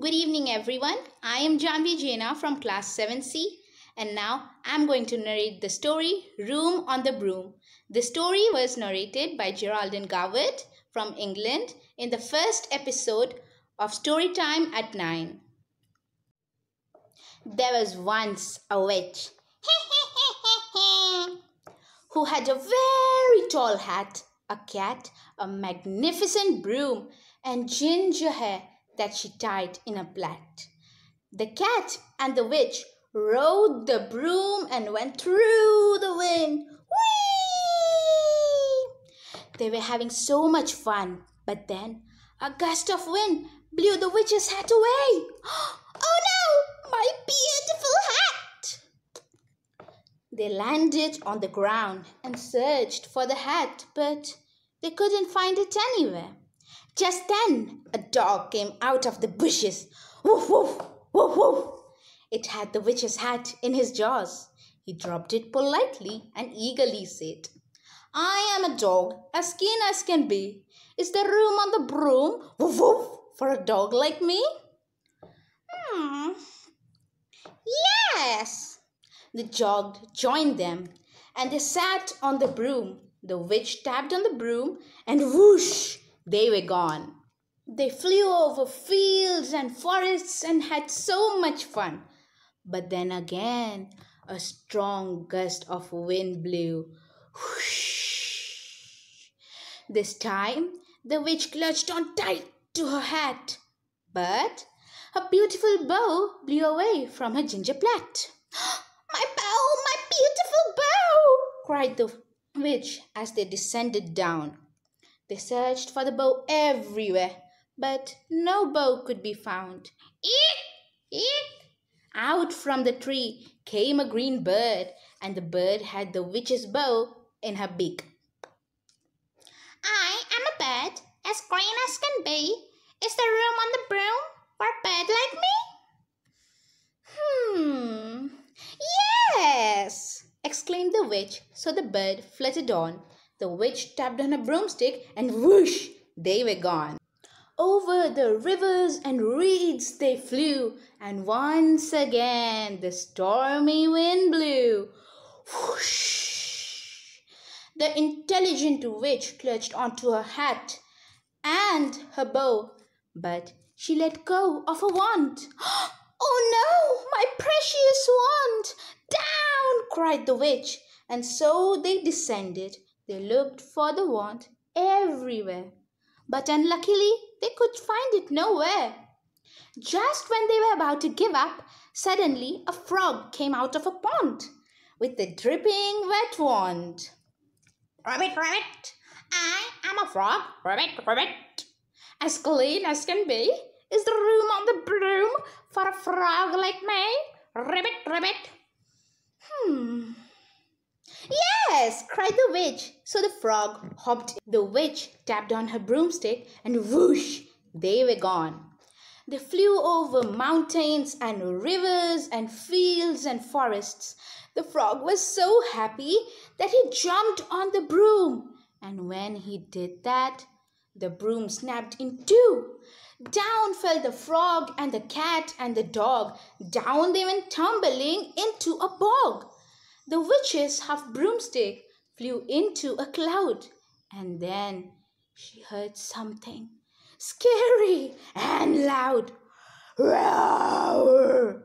Good evening, everyone. I am Janhavi Jena from class 7C, and now I'm going to narrate the story Room on the Broom. The story was narrated by Geraldine Goward from England in the first episode of Storytime at 9. There was once a witch who had a very tall hat, a cat, a magnificent broom, and ginger hair that she tied in a plait. The cat and the witch rode the broom and went through the wind. Whee! They were having so much fun, but then a gust of wind blew the witch's hat away. Oh no, my beautiful hat! They landed on the ground and searched for the hat, but they couldn't find it anywhere. Just then, a dog came out of the bushes. Woof, woof, woof, woof. It had the witch's hat in his jaws. He dropped it politely and eagerly said, I am a dog, as keen as can be. Is there room on the broom, woof, woof, for a dog like me? Hmm. Yes. The dog joined them, and they sat on the broom. The witch tapped on the broom, and whoosh, they were gone. They flew over fields and forests and had so much fun. But then again, a strong gust of wind blew. This time, the witch clutched on tight to her hat, but her beautiful bow blew away from her ginger plait. my bow, my beautiful bow! cried the witch as they descended down. They searched for the bow everywhere, but no bow could be found. Eek! Eek! Out from the tree came a green bird, and the bird had the witch's bow in her beak. I am a bird, as green as can be. Is there room on the broom for a bird like me? Hmm. Yes! exclaimed the witch. So the bird fluttered on. The witch tapped on a broomstick, and whoosh! They were gone. Over the rivers and reeds they flew, and once again the stormy wind blew. Whoosh! The intelligent witch clutched onto her hat and her bow, but she let go of her wand. Oh no, my precious wand! Down! cried the witch, and so they descended. They looked for the wand everywhere, but unluckily they could find it nowhere. Just when they were about to give up, suddenly a frog came out of a pond with a dripping wet wand. Rabbit, rabbit, I am a frog, rabbit, rabbit. As clean as can be. Is the room on the broom for a frog like me? Rabbit, rabbit. Hmm. Yes, cried the witch. So the frog hopped. The witch tapped on her broomstick and whoosh, they were gone. They flew over mountains and rivers and fields and forests. The frog was so happy that he jumped on the broom. And when he did that, the broom snapped in two. Down fell the frog and the cat and the dog. Down they went tumbling into a bog. The witch's half broomstick flew into a cloud, and then she heard something scary and loud. Roar!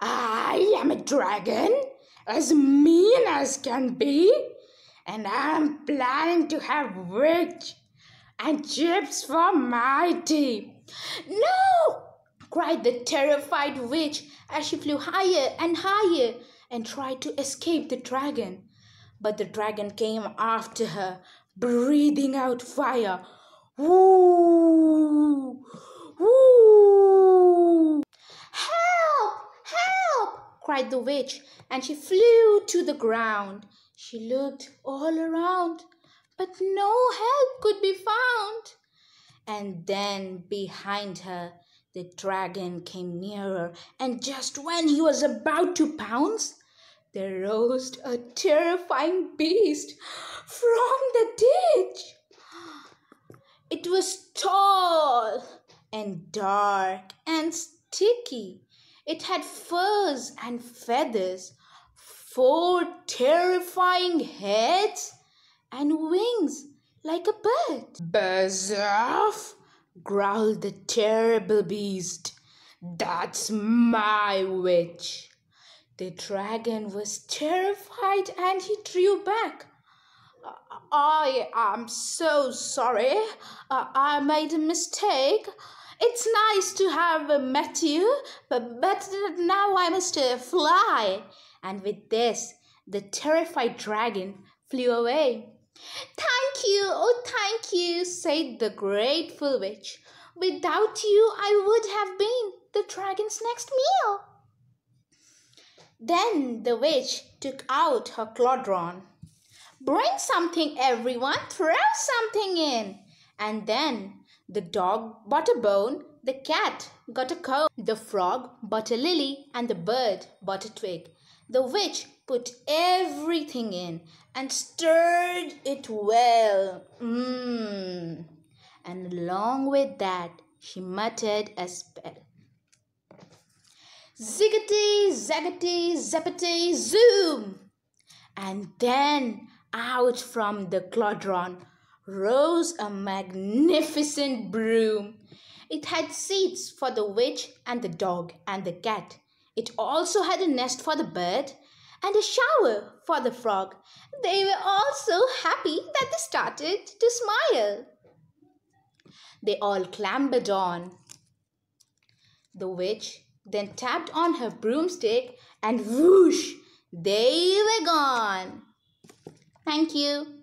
I am a dragon, as mean as can be, and I'm planning to have witch and chips for my tea. No! cried the terrified witch as she flew higher and higher and tried to escape the dragon. But the dragon came after her, breathing out fire. Woo! Woo! Help! Help! cried the witch, and she flew to the ground. She looked all around, but no help could be found. And then behind her, the dragon came nearer, and just when he was about to pounce, there rose a terrifying beast from the ditch. It was tall and dark and sticky. It had furs and feathers, four terrifying heads, and wings like a bird. Buzz growled the terrible beast. That's my witch. The dragon was terrified and he drew back. I am so sorry. Uh, I made a mistake. It's nice to have met you, but, but now I must uh, fly. And with this, the terrified dragon flew away. Thank you, oh, thank you, said the grateful witch. Without you, I would have been the dragon's next meal. Then the witch took out her cauldron. Bring something, everyone, throw something in. And then the dog bought a bone, the cat got a comb, the frog bought a lily, and the bird bought a twig. The witch put everything in and stirred it well. Mmm. And along with that, she muttered a spell. Ziggity, zaggity, zappity, zoom! And then out from the cauldron rose a magnificent broom. It had seats for the witch and the dog and the cat. It also had a nest for the bird and a shower for the frog. They were all so happy that they started to smile. They all clambered on. The witch then tapped on her broomstick and whoosh, they were gone. Thank you.